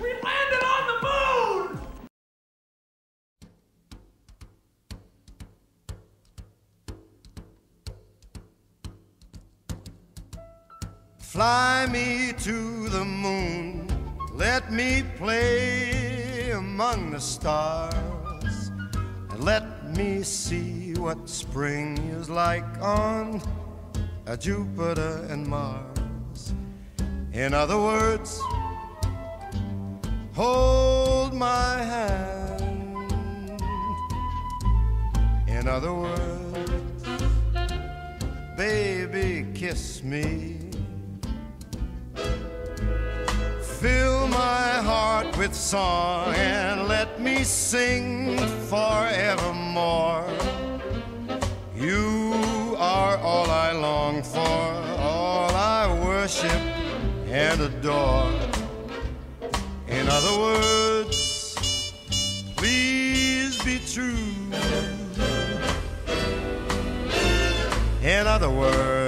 We landed on the moon! Fly me to the moon, let me play among the stars, and let me see what spring is like on Jupiter and Mars. In other words, hold my hand. In other words, baby, kiss me. Fill my heart with song and let me sing forevermore. You are all I long for, all I worship and adore. In other words, please be true. In other words,